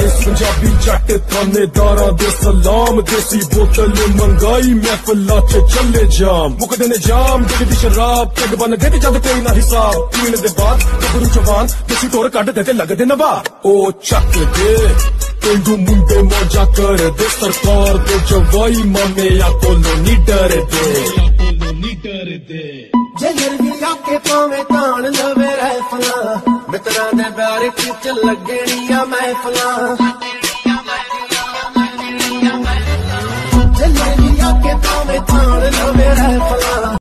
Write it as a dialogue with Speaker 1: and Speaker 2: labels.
Speaker 1: ਇਸ ਪੰਜਾਬੀ ਜੱਟ ਥਾਣੇਦਾਰਾਂ ਦੇ ਸਲਾਮ ਦੇਸੀ ਬੋਤਲ ਮੰਗਾਈ ਮਹਿਫਲਾਂ 'ਚ ਚੱਲੇ ਜਾਮ ਮੁਕਦੇ ਨੇ ਜਾਮ ਜਿਹੜੀ ਸ਼ਰਾਬ ਟੱਗ ਬਨ ਗਏ ਤੇ ਜਦ ਕੋਈ ਨਾ ਹਿਸਾਬ ਪੀਣ ਦੇ ਬਾਅਦ ਗੱਭਰੂ ਜਵਾਨ ਦੇਸੀ ਤੋੜ ਕੱਢਦੇ ਤੇ ਲੱਗਦੇ ਨਵਾ ਉਹ ਚੱਕ ਦੇ ਪਿੰਡੂ ਮੁੰਡੇ ਮੌਜਾ ਕਰਦੇ ਸਰਕਾਰ ਦੇ ਜਵਾਈ ਮਾਮਿਆਂ ਕੋਲੋਂ ਨਹੀਂ ਡਰਦੇ
Speaker 2: ਜੰਗਲ ਵੀ ਆਕੇ ਪਾਵੇਂ ਤਾਣ ਲਵੇ ਰਹਿਫਲਾਂ
Speaker 1: ਮਿੱਤਰਾਂ ਦੇ ਬਾਰੇ ਵਿੱਚ ਲੱਗਣੀਆਂ ਮਹਿਫਲਾਂ।